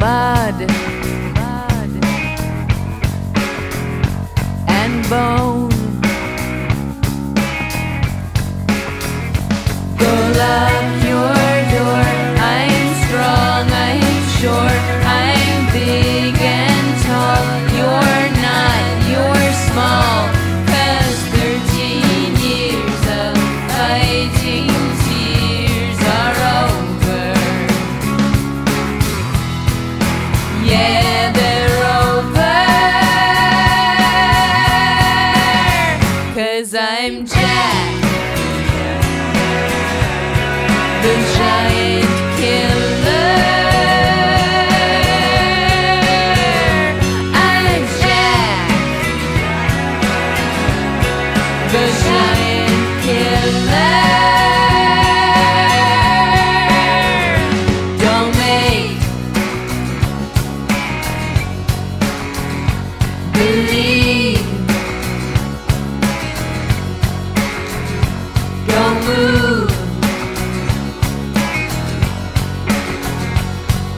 bud and bone. I'm Jack the Giant.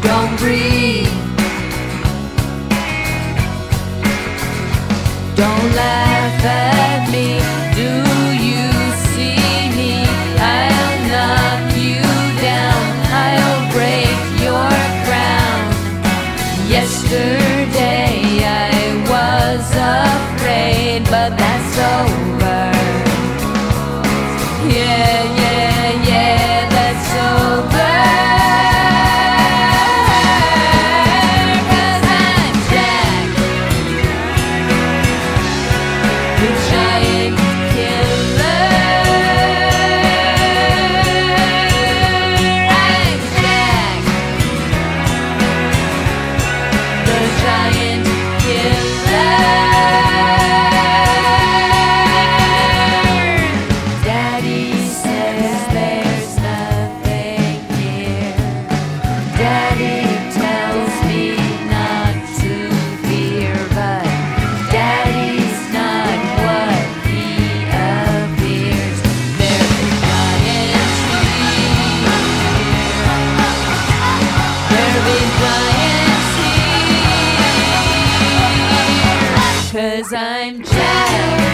Don't breathe. Don't laugh at Cause I'm jealous.